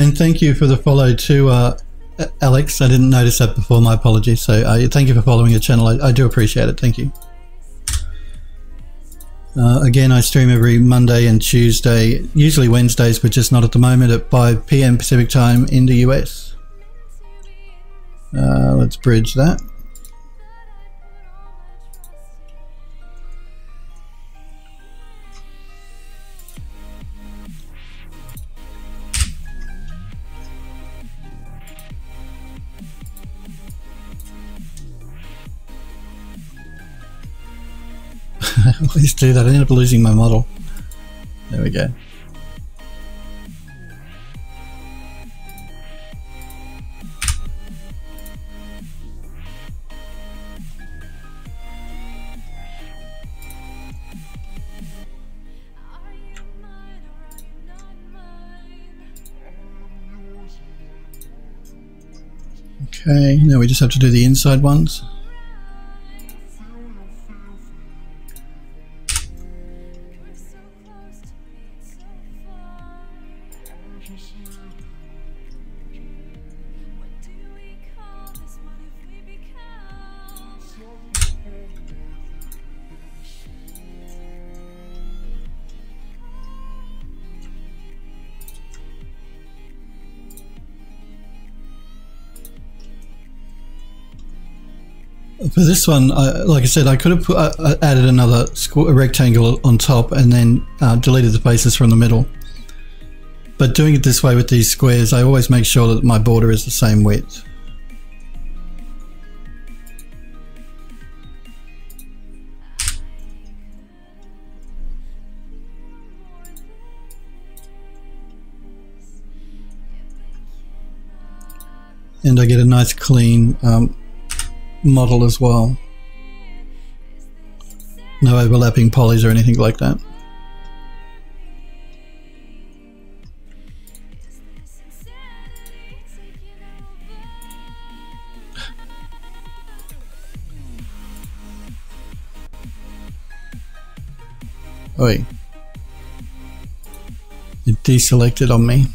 And thank you for the follow too, uh, Alex. I didn't notice that before. My apologies. So uh, thank you for following the channel. I, I do appreciate it. Thank you. Uh, again, I stream every Monday and Tuesday, usually Wednesdays, but just not at the moment at 5 p.m. Pacific time in the US. Uh, let's bridge that. Please do that. I ended up losing my model. There we go. Okay, now we just have to do the inside ones. For this one, I, like I said, I could have put, uh, uh added another rectangle on top and then uh, deleted the faces from the middle. But doing it this way with these squares, I always make sure that my border is the same width. and I get a nice clean um, model as well. No overlapping polys or anything like that. Oi. It deselected on me.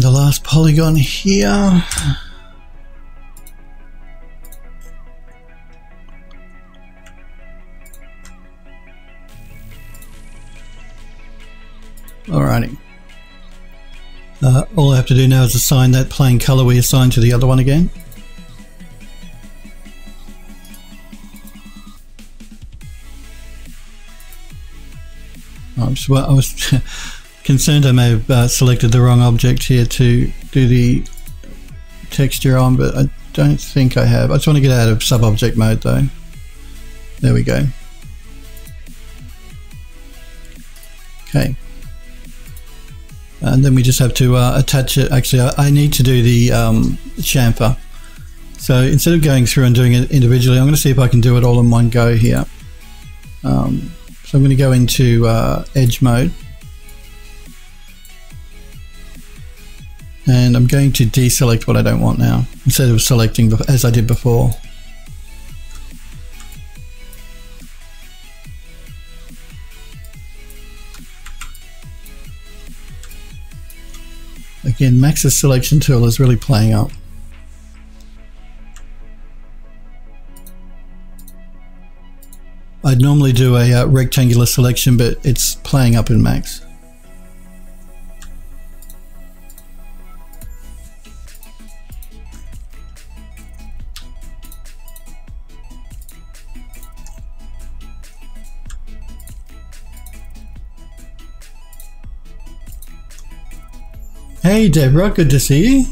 The last polygon here. Alrighty. Uh, all I have to do now is assign that plain color we assigned to the other one again. I was, I was concerned I may have uh, selected the wrong object here to do the texture on, but I don't think I have. I just want to get out of sub-object mode though. There we go. Okay. And then we just have to uh, attach it. Actually, I, I, need to do the um, chamfer. So instead of going through and doing it individually, I'm going to see if I can do it all in one go here. Um, so I'm going to go into uh, edge mode. And I'm going to deselect what I don't want now instead of selecting as I did before. Again, Max's selection tool is really playing up. I'd normally do a uh, rectangular selection, but it's playing up in Max. Hey Deborah, good to see you.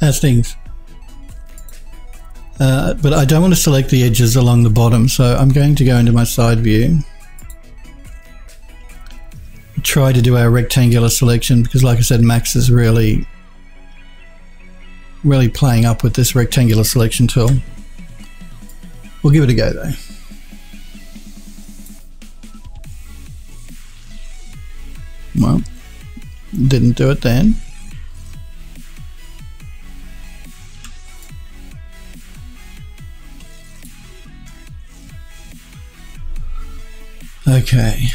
How's things? Uh, but I don't want to select the edges along the bottom, so I'm going to go into my side view. Try to do our rectangular selection because like I said, Max is really, really playing up with this rectangular selection tool. We'll give it a go though. Didn't do it then. Okay.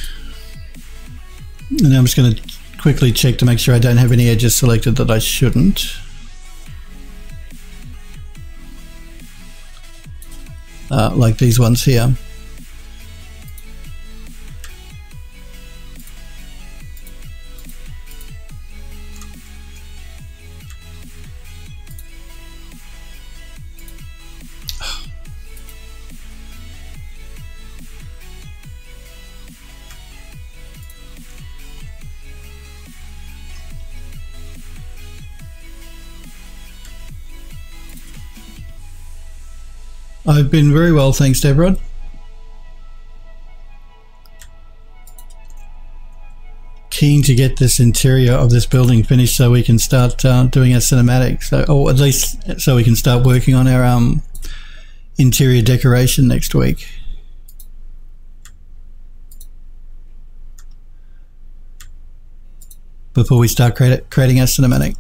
And I'm just going to quickly check to make sure I don't have any edges selected that I shouldn't. Uh, like these ones here. I've been very well, thanks, Deborah. Keen to get this interior of this building finished so we can start uh, doing our cinematics, so, or at least so we can start working on our um, interior decoration next week. Before we start creating our cinematic.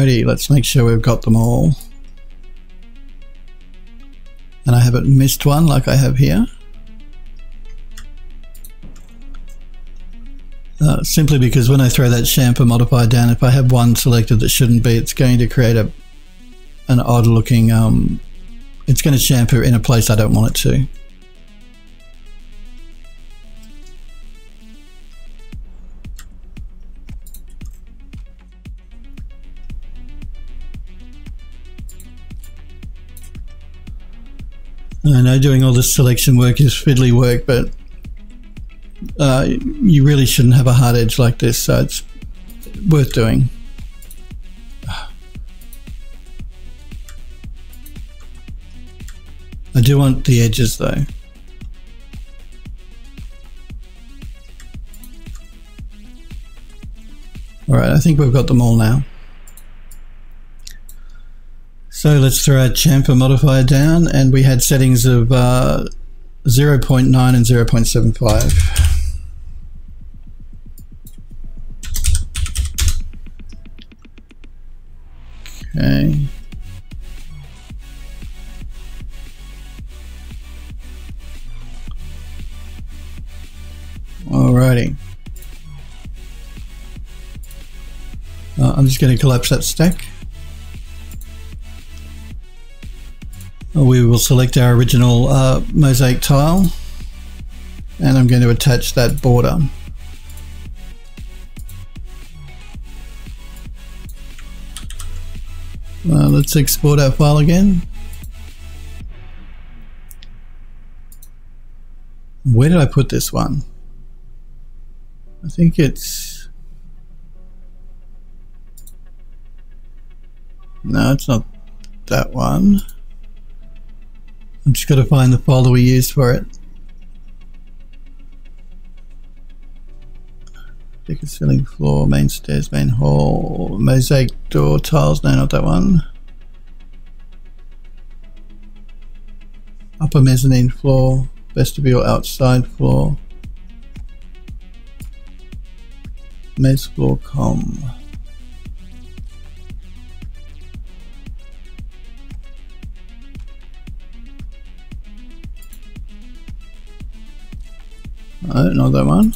Alrighty, let's make sure we've got them all. And I haven't missed one like I have here. Uh, simply because when I throw that chamfer modifier down, if I have one selected that shouldn't be, it's going to create a an odd looking, um, it's going to chamfer in a place I don't want it to. I know doing all this selection work is fiddly work, but uh, you really shouldn't have a hard edge like this, so it's worth doing. I do want the edges though. Alright, I think we've got them all now. So let's throw our chamfer modifier down and we had settings of uh, 0.9 and 0.75. Okay. Alrighty. Uh, I'm just going to collapse that stack. We will select our original uh, mosaic tile and I'm going to attach that border. Uh, let's export our file again. Where did I put this one? I think it's... No, it's not that one. I'm just got to find the folder we used for it. Decker ceiling floor, main stairs, main hall, mosaic door tiles, no not that one. Upper mezzanine floor, vestibule outside floor. Mez floor com. another one.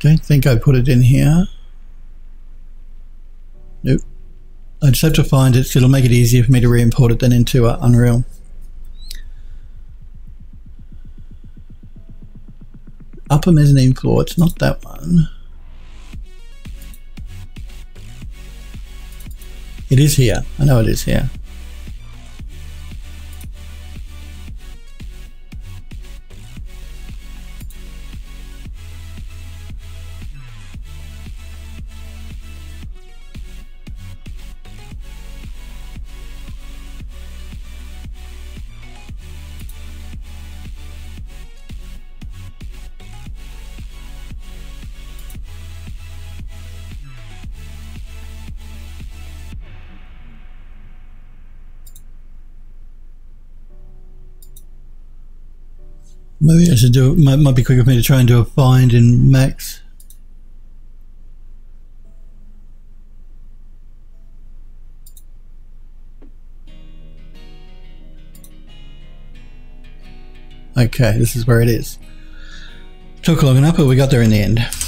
Don't think I put it in here. Nope. I just have to find it. So it'll make it easier for me to re-import it then into uh, Unreal. Upper mezzanine floor, it's not that one. It is here. I know it is here. Maybe I should do it. Might, might be quicker for me to try and do a find in Max. Okay, this is where it is. Took long enough, but we got there in the end.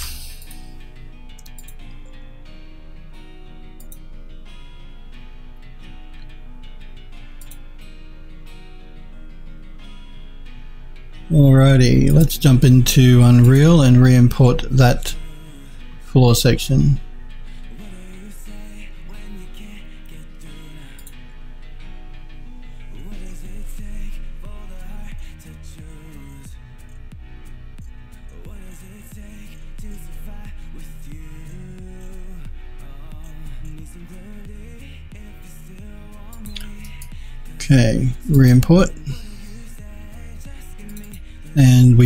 Alrighty, let's jump into Unreal and re-import that floor section.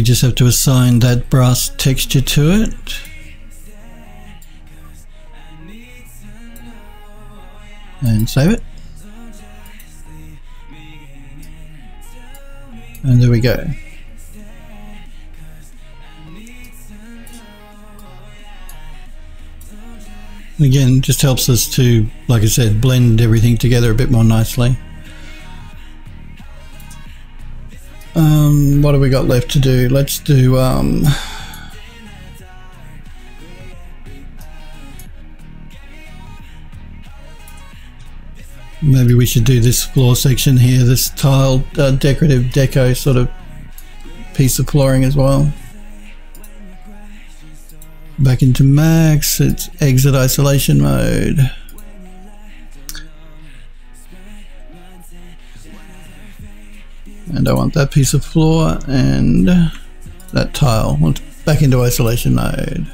Just have to assign that brass texture to it. And save it. And there we go. Again just helps us to like I said blend everything together a bit more nicely Um, what have we got left to do? Let's do, um, maybe we should do this floor section here, this tiled uh, decorative deco sort of piece of flooring as well. Back into max, it's exit isolation mode. And I want that piece of floor and that tile. back into isolation mode.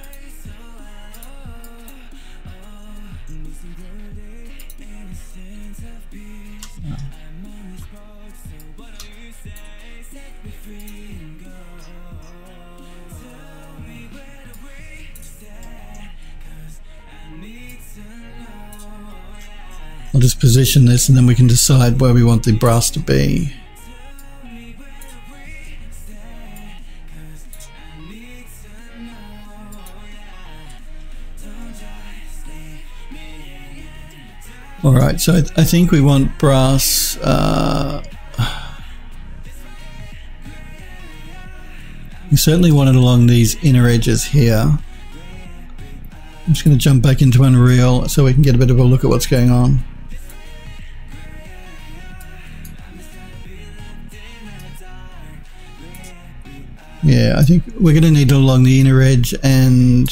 I'll just position this and then we can decide where we want the brass to be. All right, so I, th I think we want brass. Uh, we certainly want it along these inner edges here. I'm just going to jump back into Unreal so we can get a bit of a look at what's going on. Yeah, I think we're going to need it along the inner edge and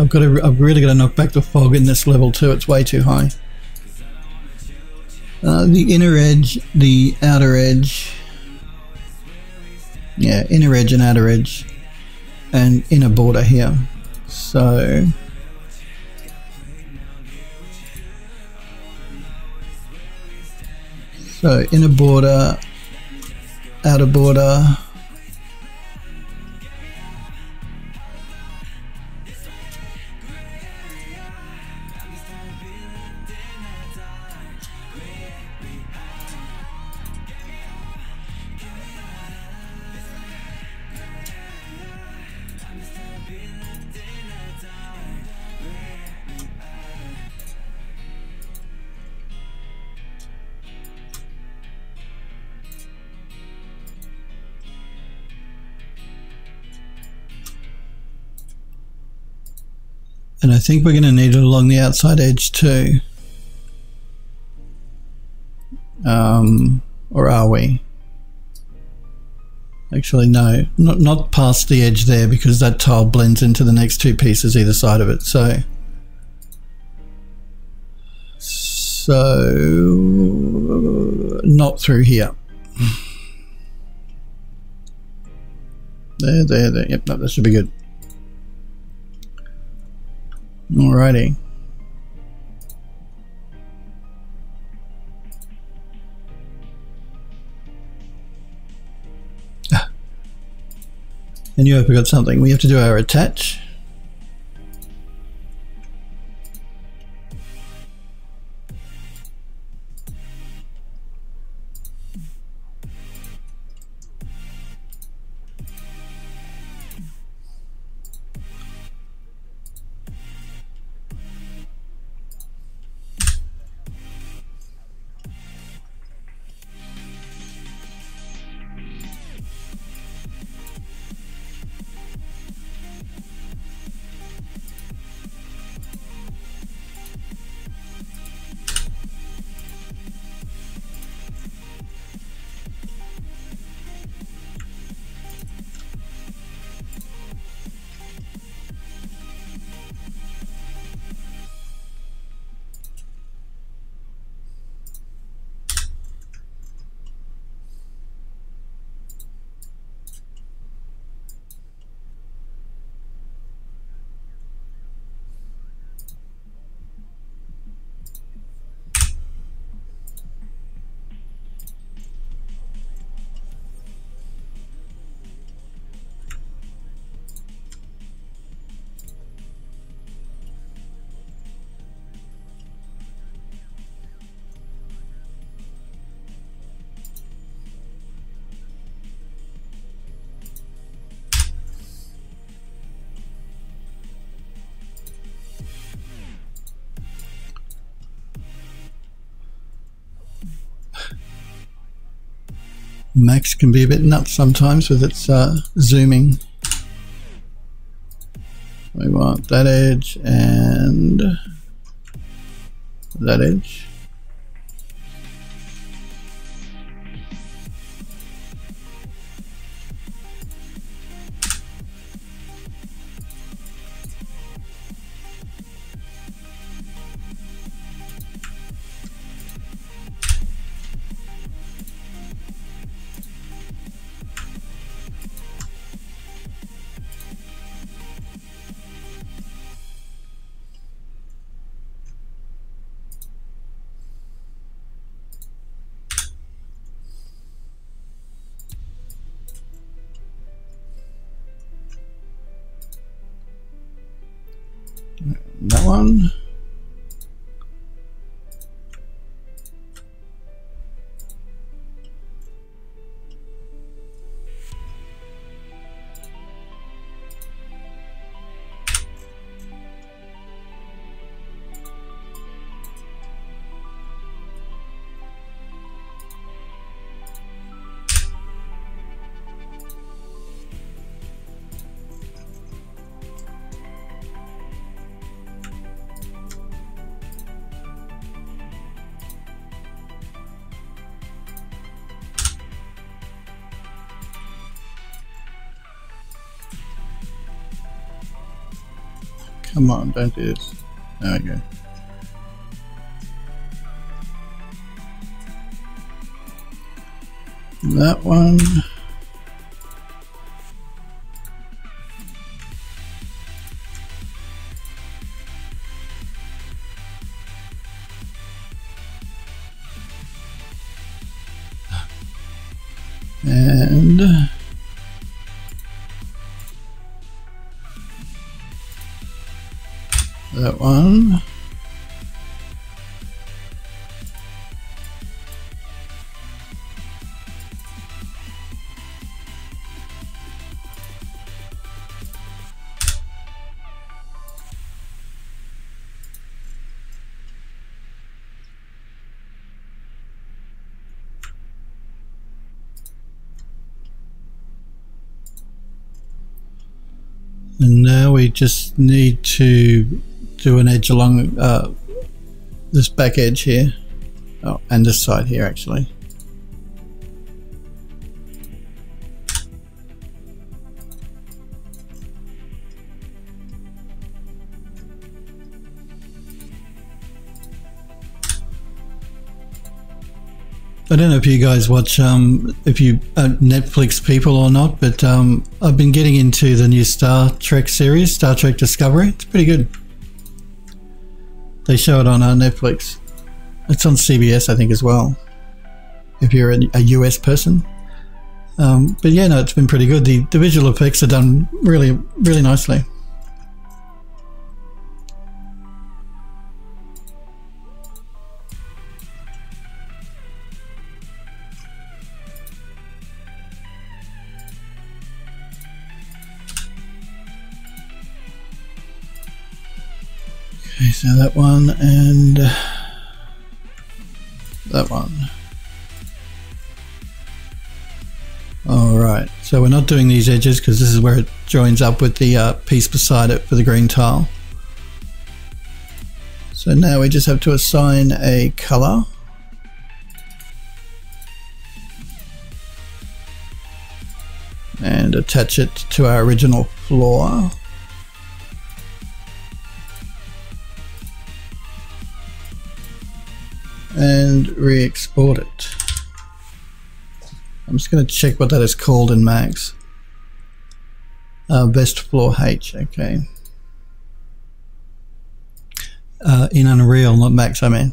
I've got to, I've really got to knock back the fog in this level too. It's way too high. Uh, the inner edge, the outer edge. Yeah, inner edge and outer edge. And inner border here. So... So inner border, outer border, And I think we're going to need it along the outside edge too. Um, or are we? Actually, no, not, not past the edge there because that tile blends into the next two pieces either side of it. So, so not through here. There, there, there. Yep, no, that should be good. Alrighty. Ah. And you have got something. We have to do our attach. Max can be a bit nuts sometimes with its uh, zooming. We want that edge and that edge. That one. Come on, don't do this. There we go. That one. Just need to do an edge along uh, this back edge here. Oh, and this side here actually. I don't know if you guys watch, um, if you are Netflix people or not, but um, I've been getting into the new Star Trek series, Star Trek Discovery. It's pretty good. They show it on uh, Netflix. It's on CBS, I think, as well. If you're a, a US person. Um, but yeah, no, it's been pretty good. The, the visual effects are done really, really nicely. So that one and that one. Alright, so we're not doing these edges because this is where it joins up with the uh, piece beside it for the green tile. So now we just have to assign a color. And attach it to our original floor. And re-export it. I'm just going to check what that is called in Max. Uh, best floor H, okay. Uh, in Unreal, not Max, I mean.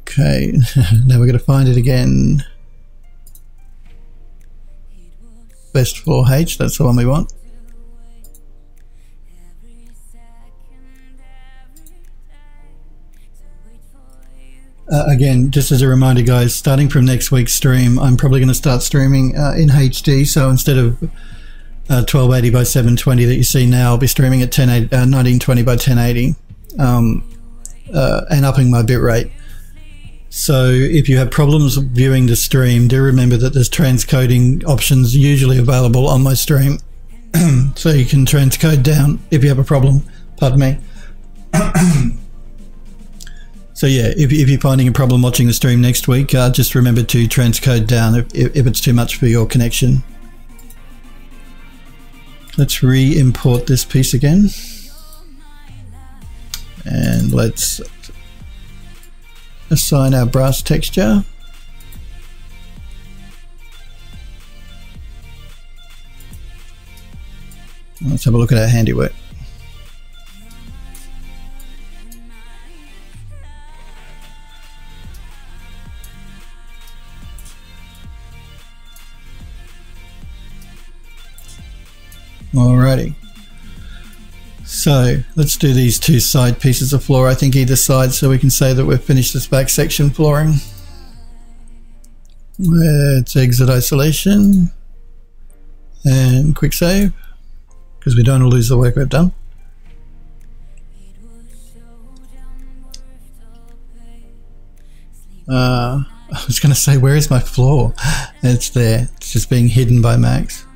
Okay, now we're going to find it again. Best floor H, that's the one we want. Uh, again, just as a reminder, guys, starting from next week's stream, I'm probably going to start streaming uh, in HD. So instead of uh, 1280 by 720 that you see now, I'll be streaming at 10, 1920 uh, by 1080 um, uh, and upping my bitrate. So if you have problems viewing the stream, do remember that there's transcoding options usually available on my stream. so you can transcode down if you have a problem. Pardon me. So yeah, if, if you're finding a problem watching the stream next week, uh, just remember to transcode down if, if it's too much for your connection. Let's re-import this piece again. And let's assign our brass texture. Let's have a look at our handiwork. So let's do these two side pieces of floor, I think either side, so we can say that we've finished this back section flooring. Let's exit isolation and quick save because we don't want to lose the work we've done. Uh, I was going to say, where is my floor? It's there. It's just being hidden by Max.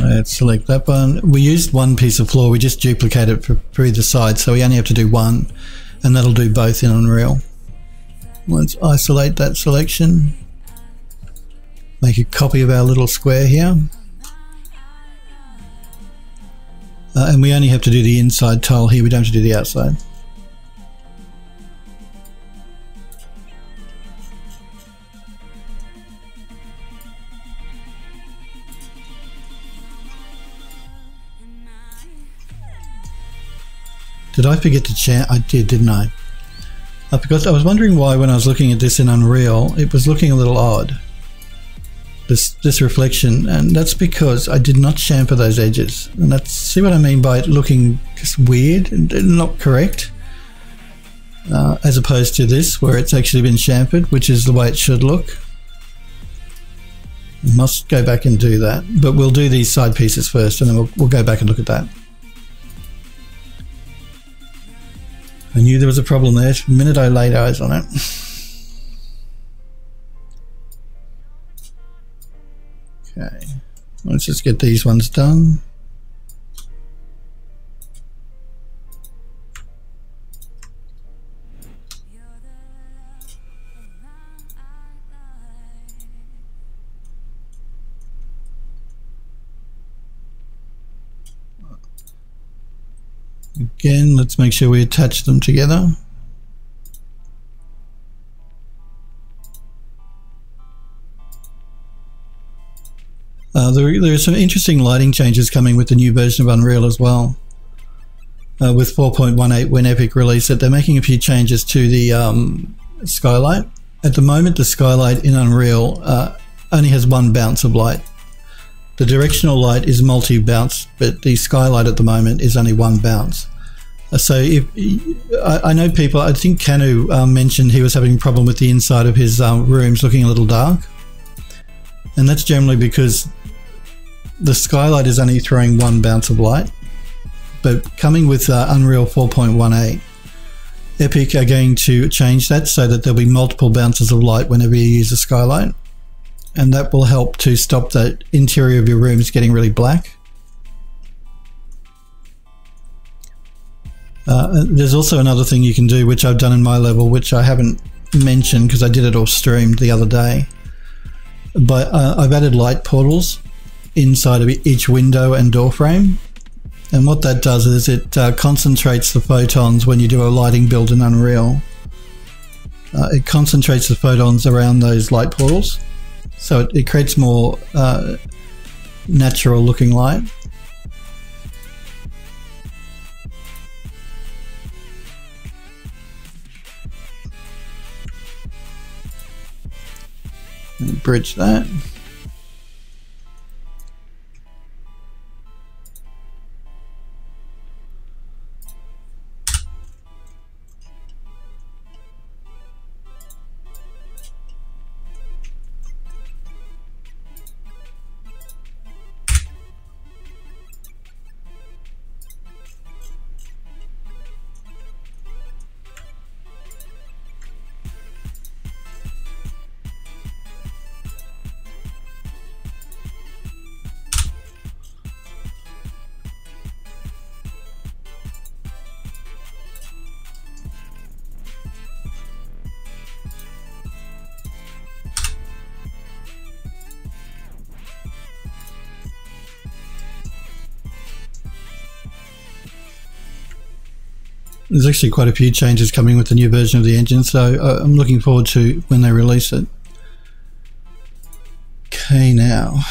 Let's select that one. We used one piece of floor. We just duplicate it for, either side. So we only have to do one and that'll do both in Unreal. Let's isolate that selection. Make a copy of our little square here. Uh, and we only have to do the inside tile here. We don't have to do the outside. I forget to chamfer? I did, didn't I? I forgot. I was wondering why when I was looking at this in Unreal, it was looking a little odd. This this reflection, and that's because I did not chamfer those edges. And that's see what I mean by it looking just weird and not correct. Uh, as opposed to this, where it's actually been chamfered, which is the way it should look. Must go back and do that, but we'll do these side pieces first, and then we'll, we'll go back and look at that. I knew there was a problem there the minute I laid eyes on it. Okay, let's just get these ones done. Again, let's make sure we attach them together. Uh, there, there are some interesting lighting changes coming with the new version of Unreal as well. Uh, with 4.18 when Epic released it, they're making a few changes to the um, skylight. At the moment, the skylight in Unreal uh, only has one bounce of light. The directional light is multi-bounce, but the skylight at the moment is only one bounce. So if I, I know people, I think Canu um, mentioned he was having a problem with the inside of his um, rooms looking a little dark, and that's generally because the skylight is only throwing one bounce of light. But coming with uh, Unreal 4.18, Epic are going to change that so that there'll be multiple bounces of light whenever you use a skylight, and that will help to stop the interior of your rooms getting really black. Uh, there's also another thing you can do, which I've done in my level, which I haven't mentioned because I did it all streamed the other day. But uh, I've added light portals inside of each window and door frame. And what that does is it uh, concentrates the photons when you do a lighting build in Unreal. Uh, it concentrates the photons around those light portals. So it, it creates more uh, natural looking light. Bridge that. There's actually quite a few changes coming with the new version of the engine, so uh, I'm looking forward to when they release it. Okay, now.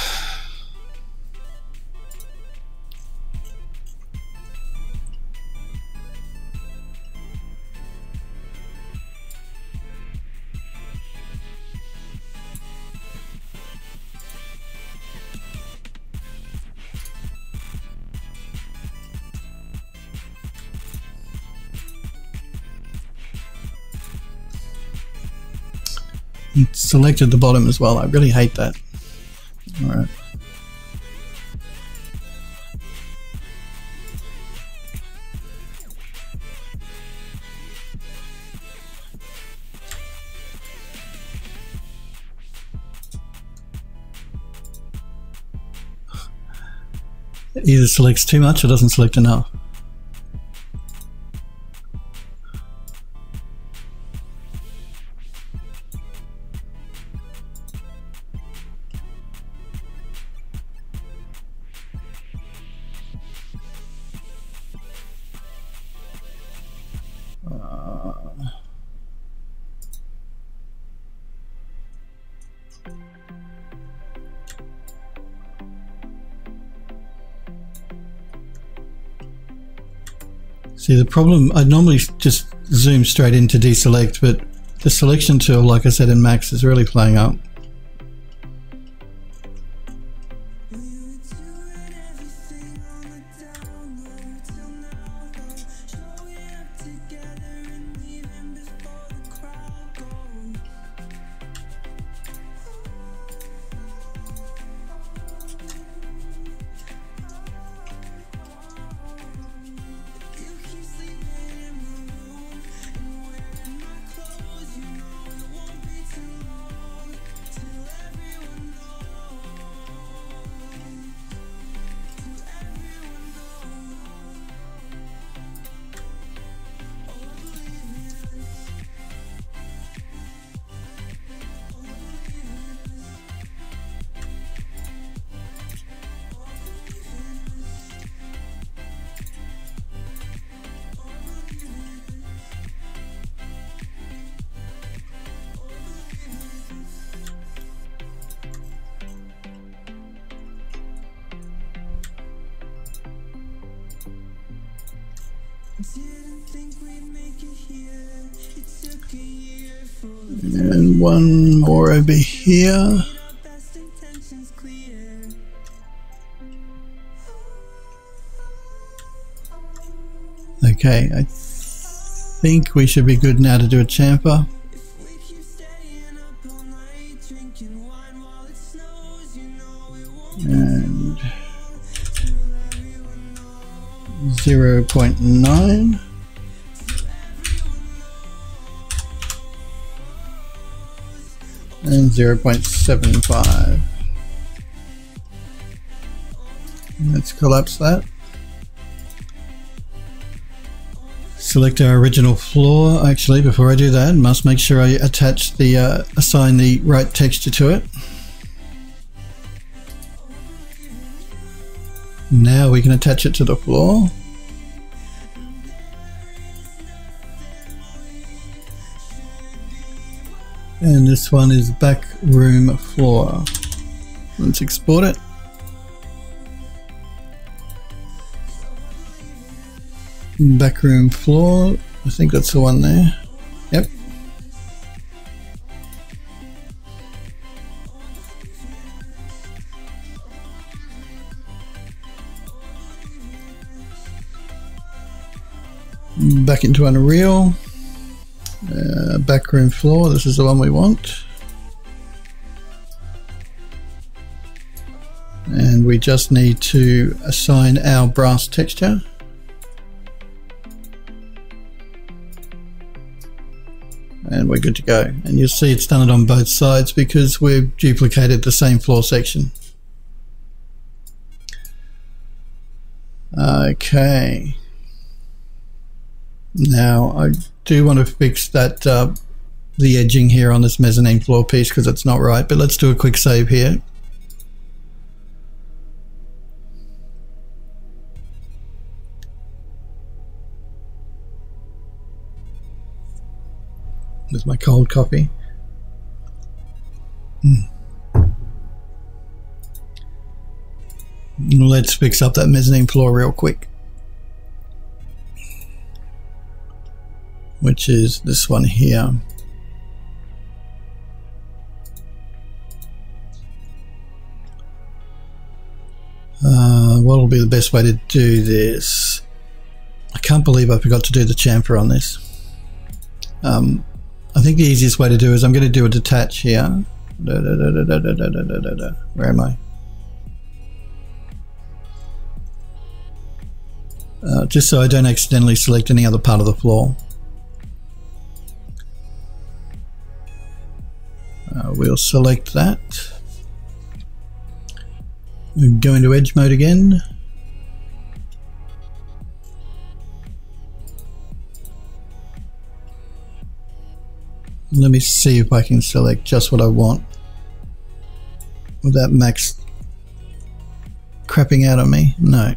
Selected the bottom as well. I really hate that. All right. either selects too much or doesn't select enough. See, the problem, I normally just zoom straight into deselect, but the selection tool, like I said in Max, is really playing up. And one more over here. Okay, I think we should be good now to do a chamfer. 0.9. And 0 0.75. Let's collapse that. select our original floor. Actually, before I do that, must make sure I attach the, uh, assign the right texture to it. Now we can attach it to the floor. And this one is back room floor. Let's export it. Back room floor. I think that's the one there. Yep. Back into Unreal. Uh, backroom floor. This is the one we want. And we just need to assign our brass texture. and we're good to go. And you'll see it's done it on both sides because we've duplicated the same floor section. Okay. Now I do want to fix that uh, the edging here on this mezzanine floor piece because it's not right, but let's do a quick save here. with my cold coffee. Mm. Let's fix up that mezzanine floor real quick. Which is this one here. Uh, what will be the best way to do this? I can't believe I forgot to do the chamfer on this. Um, I think the easiest way to do is I'm going to do a detach here. Da, da, da, Where am I? Uh, just so I don't accidentally select any other part of the floor. Uh, we'll select that. Go into edge mode again. Let me see if I can select just what I want without Max crapping out on me. No.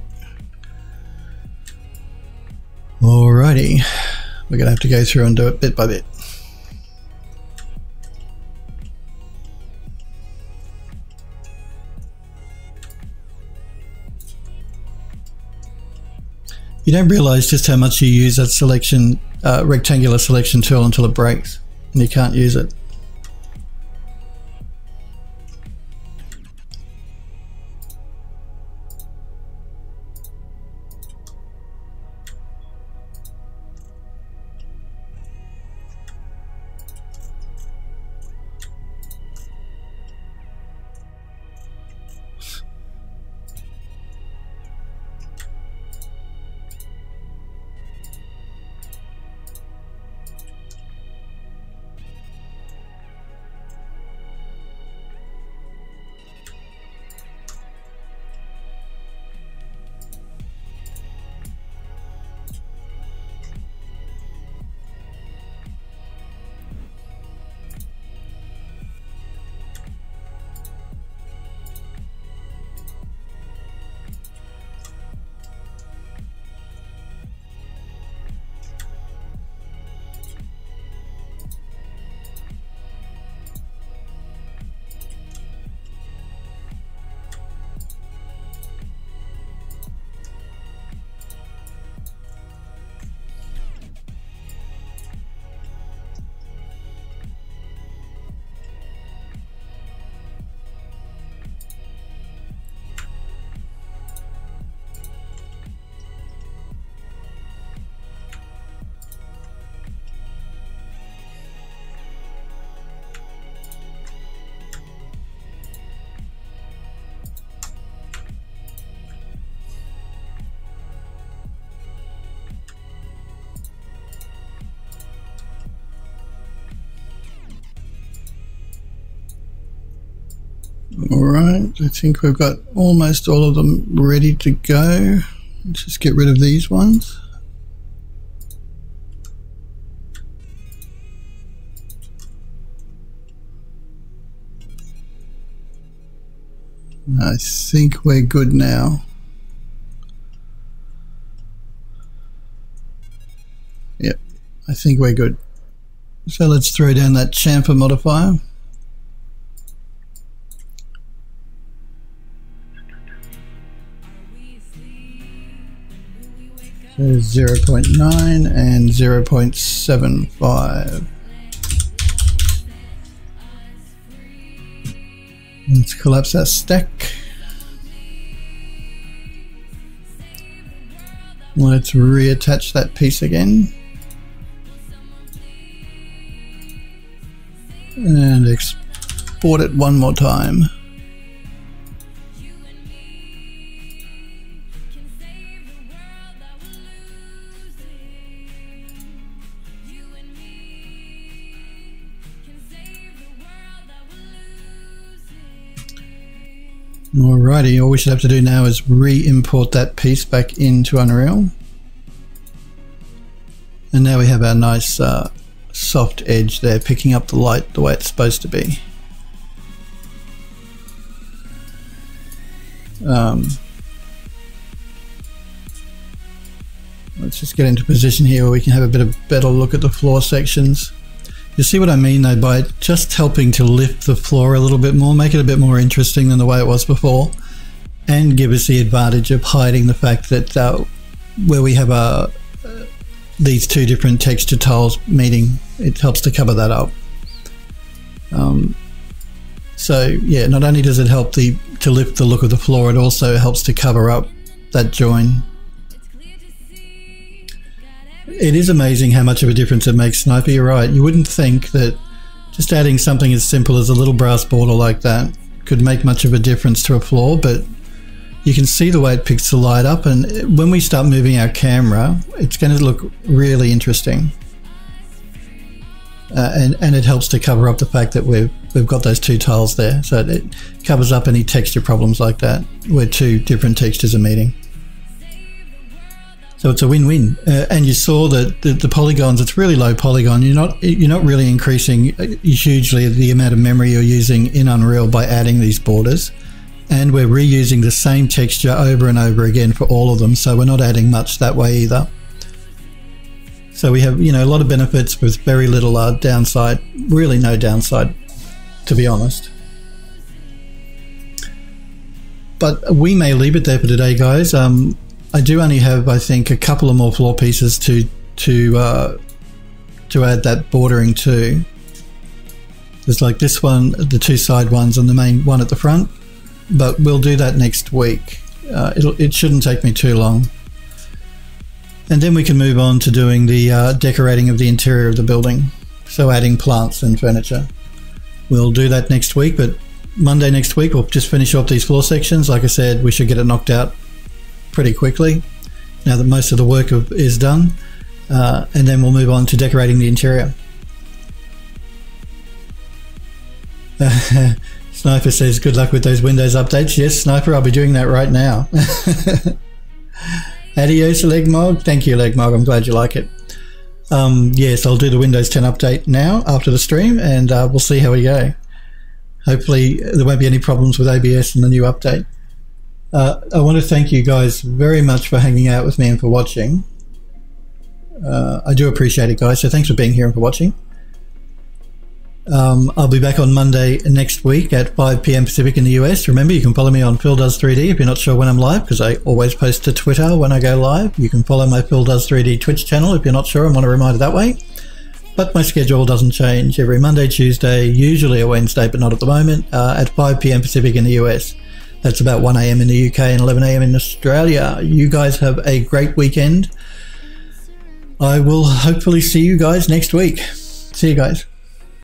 Alrighty. We're going to have to go through and do it bit by bit. You don't realize just how much you use that selection, uh, rectangular selection tool until it breaks and you can't use it. All right, I think we've got almost all of them ready to go. Let's just get rid of these ones. I think we're good now. Yep, I think we're good. So let's throw down that chamfer modifier. So 0.9 and 0.75. Let's collapse that stack. Let's reattach that piece again. And export it one more time. Alrighty, all we should have to do now is re-import that piece back into Unreal. And now we have our nice uh, soft edge there, picking up the light the way it's supposed to be. Um, let's just get into position here where we can have a bit of better look at the floor sections. You see what I mean though by just helping to lift the floor a little bit more, make it a bit more interesting than the way it was before, and give us the advantage of hiding the fact that uh, where we have a, uh, these two different texture tiles meeting, it helps to cover that up. Um, so yeah, not only does it help the to lift the look of the floor, it also helps to cover up that join it is amazing how much of a difference it makes, Sniper. You're right. You wouldn't think that just adding something as simple as a little brass border like that could make much of a difference to a floor, but you can see the way it picks the light up. And when we start moving our camera, it's going to look really interesting. Uh, and, and it helps to cover up the fact that we've, we've got those two tiles there. So it covers up any texture problems like that where two different textures are meeting. So it's a win-win. Uh, and you saw that the, the, polygons, it's really low polygon. You're not you're not really increasing uh, hugely the amount of memory you're using in Unreal by adding these borders. And we're reusing the same texture over and over again for all of them. So we're not adding much that way either. So we have, you know, a lot of benefits with very little uh, downside, really no downside, to be honest. But we may leave it there for today, guys. Um, I do only have, I think, a couple of more floor pieces to to uh, to add that bordering to. There's like this one, the two side ones, and the main one at the front. But we'll do that next week. Uh, it shouldn't take me too long. And then we can move on to doing the uh, decorating of the interior of the building. So adding plants and furniture. We'll do that next week, but Monday next week we'll just finish off these floor sections. Like I said, we should get it knocked out pretty quickly now that most of the work of, is done. Uh, and then we'll move on to decorating the interior. Sniper says, good luck with those Windows updates. Yes, Sniper, I'll be doing that right now. Adios, Legmog. Thank you, Legmog. I'm glad you like it. Um, yes, I'll do the Windows 10 update now after the stream and uh, we'll see how we go. Hopefully there won't be any problems with OBS in the new update. Uh, I want to thank you guys very much for hanging out with me and for watching. Uh, I do appreciate it, guys. So thanks for being here and for watching. Um, I'll be back on Monday next week at 5 p.m. Pacific in the US. Remember, you can follow me on Phil Does 3D if you're not sure when I'm live, because I always post to Twitter when I go live. You can follow my Phil Does 3D Twitch channel if you're not sure and want a reminder that way. But my schedule doesn't change every Monday, Tuesday, usually a Wednesday, but not at the moment, uh, at 5 p.m. Pacific in the US. That's about 1 a.m. in the UK and 11 a.m. in Australia. You guys have a great weekend. I will hopefully see you guys next week. See you guys.